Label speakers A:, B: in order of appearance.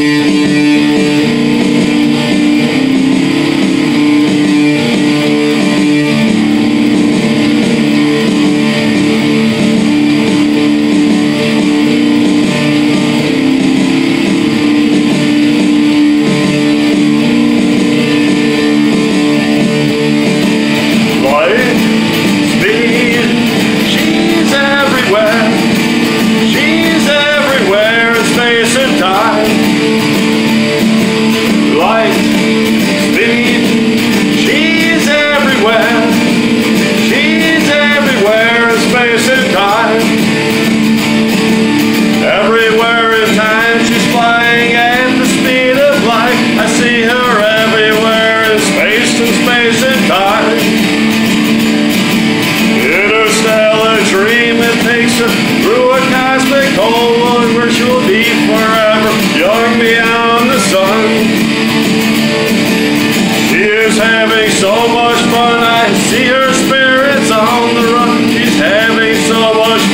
A: Música Yes, is having so much fun. I see her spirits on the run. She's having so much